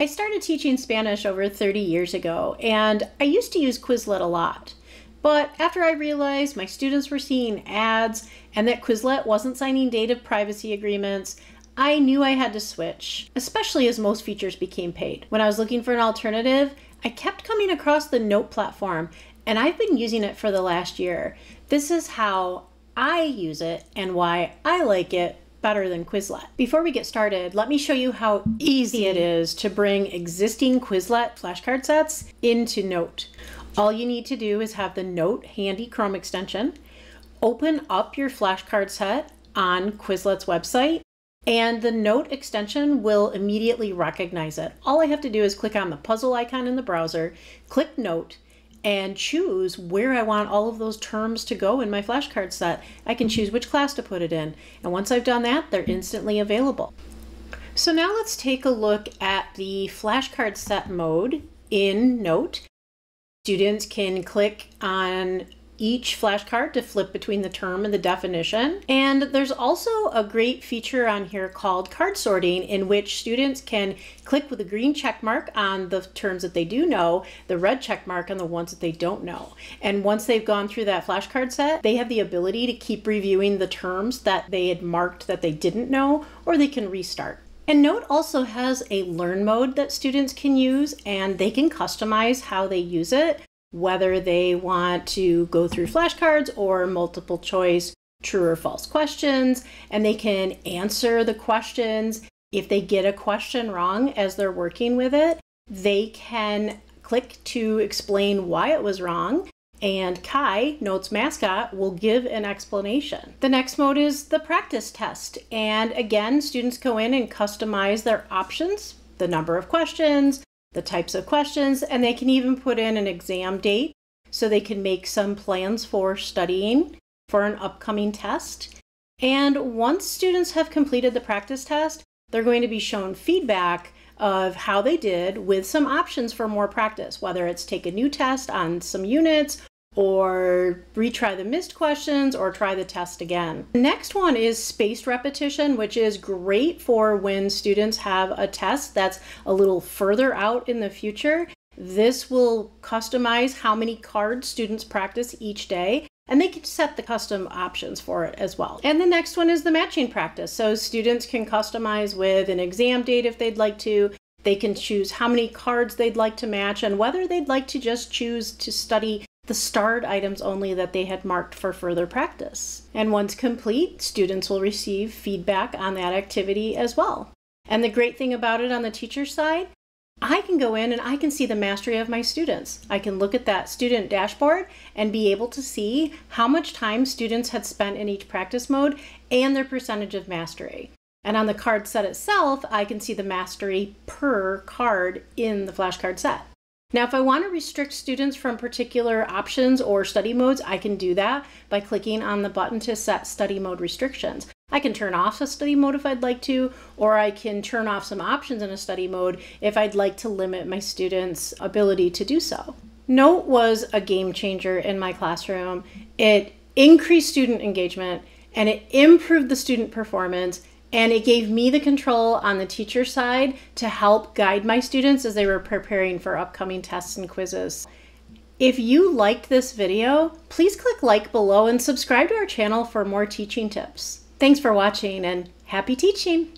I started teaching Spanish over 30 years ago, and I used to use Quizlet a lot. But after I realized my students were seeing ads and that Quizlet wasn't signing data privacy agreements, I knew I had to switch, especially as most features became paid. When I was looking for an alternative, I kept coming across the Knowt platform, and I've been using it for the last year. This is how I use it and why I like it better than Quizlet. Before we get started, let me show you how easy it is to bring existing Quizlet flashcard sets into Knowt. All you need to do is have the Knowt Handy Chrome extension, open up your flashcard set on Quizlet's website, and the Knowt extension will immediately recognize it. All I have to do is click on the puzzle icon in the browser, click Knowt, and choose where I want all of those terms to go in my flashcard set. I can choose which class to put it in. And once I've done that, they're instantly available. So now let's take a look at the flashcard set mode in Knowt. Students can click on each flashcard to flip between the term and the definition. And there's also a great feature on here called card sorting in which students can click with a green check mark on the terms that they do know, the red check mark on the ones that they don't know. And once they've gone through that flashcard set, they have the ability to keep reviewing the terms that they had marked that they didn't know, or they can restart. And Knowt also has a learn mode that students can use and they can customize how they use it whether they want to go through flashcards or multiple choice true or false questions, and they can answer the questions. If they get a question wrong as they're working with it, they can click to explain why it was wrong. And Kai, Knowt's mascot, will give an explanation. The next mode is the practice test. And again, students go in and customize their options, the number of questions, the types of questions, and they can even put in an exam date so they can make some plans for studying for an upcoming test. And once students have completed the practice test, they're going to be shown feedback of how they did with some options for more practice, whether it's take a new test on some units or retry the missed questions or try the test again. The next one is spaced repetition, which is great for when students have a test that's a little further out in the future. This will customize how many cards students practice each day and they can set the custom options for it as well. And the next one is the matching practice. So students can customize with an exam date if they'd like to. They can choose how many cards they'd like to match and whether they'd like to just choose to study the starred items only that they had marked for further practice. And once complete, students will receive feedback on that activity as well. And the great thing about it on the teacher side, I can go in and I can see the mastery of my students. I can look at that student dashboard and be able to see how much time students had spent in each practice mode and their percentage of mastery. And on the card set itself, I can see the mastery per card in the flashcard set. Now, if I want to restrict students from particular options or study modes, I can do that by clicking on the button to set study mode restrictions. I can turn off a study mode if I'd like to, or I can turn off some options in a study mode if I'd like to limit my students' ability to do so. Knowt was a game changer in my classroom. It increased student engagement and it improved the student performance and it gave me the control on the teacher side to help guide my students as they were preparing for upcoming tests and quizzes. If you liked this video, please click like below and subscribe to our channel for more teaching tips. Thanks for watching and happy teaching!